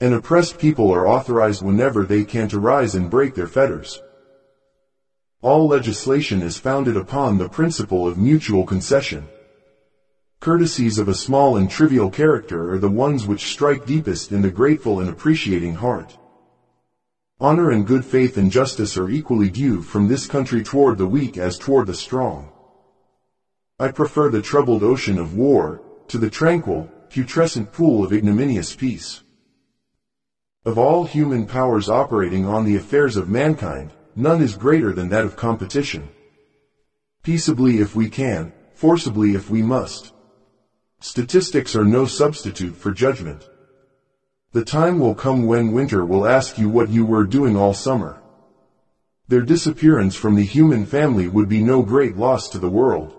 And oppressed people are authorized whenever they can to rise and break their fetters. All legislation is founded upon the principle of mutual concession. Courtesies of a small and trivial character are the ones which strike deepest in the grateful and appreciating heart. Honor and good faith and justice are equally due from this country toward the weak as toward the strong. I prefer the troubled ocean of war to the tranquil, putrescent pool of ignominious peace. Of all human powers operating on the affairs of mankind, none is greater than that of competition. Peaceably if we can, forcibly if we must. Statistics are no substitute for judgment. The time will come when winter will ask you what you were doing all summer. Their disappearance from the human family would be no great loss to the world.